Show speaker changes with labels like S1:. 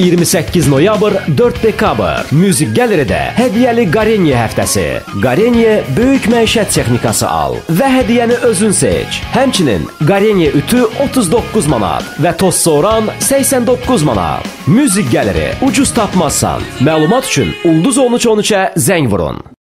S1: 28 noyabr 4 dekabr Musiq Galeridə hədiyyəli Qareniya həftəsi. Qareniya böyük məişət texnikası al və hədiyyəni özün seç. Həmçinin Qareniya ütü 39 manat və toz soğuran 89 manat. Musiq Galeri ucuz tapmazsan. Məlumat üçün Ulduz 1313-ə zəng vurun.